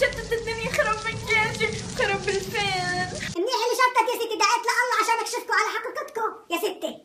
شتت الدنيا خرب مكياجي خرب الفين منيح اللي شطت يا ستي دعيت لله عشان اكشفكم على حقيقتكم يا ستي.